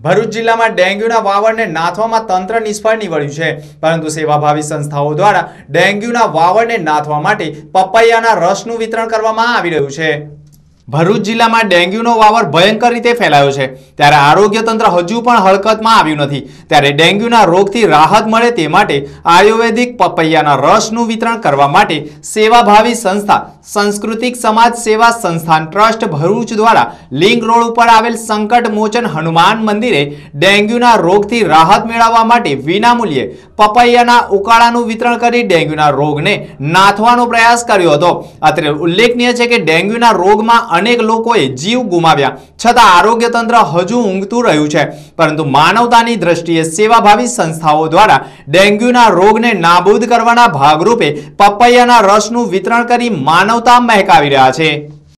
ભરૂચ જિલ્લામાં ડેન્ગ્યુના વાવરને નાથવામાં તંત્ર નિષ્ફળ નીવડ્યું છે. પરંતુ સેવાભાવી સંસ્થાઓ દ્વારા ડેન્ગ્યુના વાવરને નાથવા માટે પપૈયાના રસનું વિતરણ કરવામાં આવી રહ્યું છે. ભરૂચ જિલ્લામાં ડેન્ગ્યુનો વાવર ભયંકર રીતે ફેલાયો છે. ત્યારે આરોગ્ય તંત્ર હજુ પણ હળકતમાં આવ્યું નથી. ત્યારે ડેન્ગ્યુના રોગથી રાહત મળે તે માટે આયુર્વેદિક પપૈયાના રસનું વિતરણ કરવા માટે સેવાભાવી સંસ્થા સાંસ્કૃતિક સમાજ સેવા સંસ્થાન ટ્રસ્ટ ભરૂચ દ્વારા લિંક રોડ ઉપર આવેલ સંકટ મોચન હનુમાન મંદિરે ડેન્ગ્યુના રોગથી રાહત મેળવવા માટે વિનામૂલ્યે પપૈયાના ઉકાળાનું વિતરણ કરી ડેન્ગ્યુના રોગને નાથવાનો પ્રયાસ કર્યો હતો. અત્રે ઉલ્લેખનીય છે કે ડેન્ગ્યુના રોગમાં અનેક લોકોએ જીવ ગુમાવ્યા, છતાં આરોગ્ય તંત્ર હજુ ઊંઘતું રહ્યું છે. પરંતુ માનવતાની દ્રષ્ટિએ સેવાભાવી સંસ્થાઓ દ્વારા ડેન્ગ્યુના રોગને નાબૂદ કરવાના ભાગરૂપે પપૈયાના રસનું વિતરણ કરી માનવતા મહેકાવી રહ્યા છે.